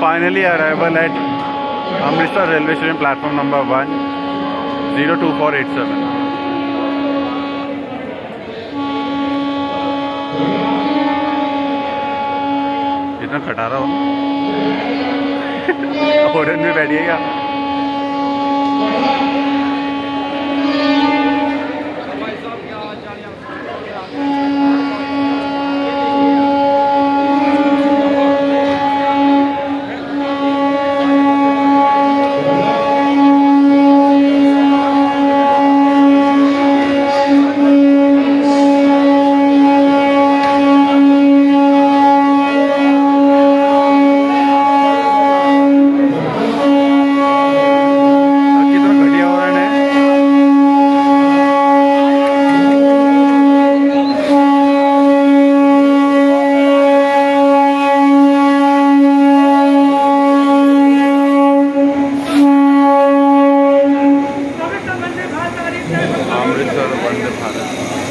Finally arrival at Amritsar railway station platform number one zero two four eight seven इतना कटा रहा हूँ। Hotel में बैठिएगा। अमृतसर वंदे भारत।